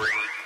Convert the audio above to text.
three,